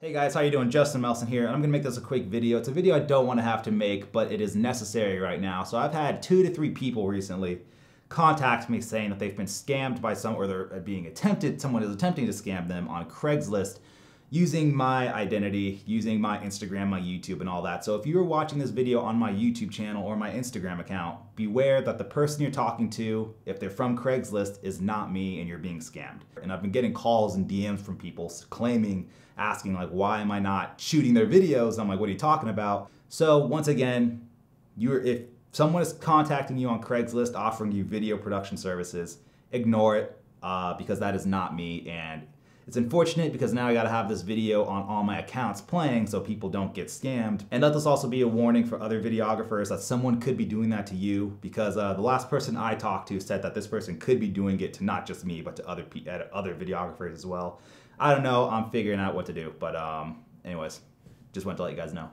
Hey guys, how you doing? Justin Melson here, I'm gonna make this a quick video. It's a video I don't wanna have to make, but it is necessary right now. So I've had two to three people recently contact me saying that they've been scammed by some, or they're being attempted, someone is attempting to scam them on Craigslist using my identity, using my Instagram, my YouTube, and all that. So if you are watching this video on my YouTube channel or my Instagram account, beware that the person you're talking to, if they're from Craigslist, is not me and you're being scammed. And I've been getting calls and DMs from people claiming, asking like, why am I not shooting their videos? I'm like, what are you talking about? So once again, you're if someone is contacting you on Craigslist offering you video production services, ignore it uh, because that is not me and it's unfortunate because now I gotta have this video on all my accounts playing so people don't get scammed. And let this also be a warning for other videographers that someone could be doing that to you because uh, the last person I talked to said that this person could be doing it to not just me, but to other, other videographers as well. I don't know, I'm figuring out what to do, but um, anyways, just wanted to let you guys know.